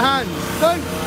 your hands. Down.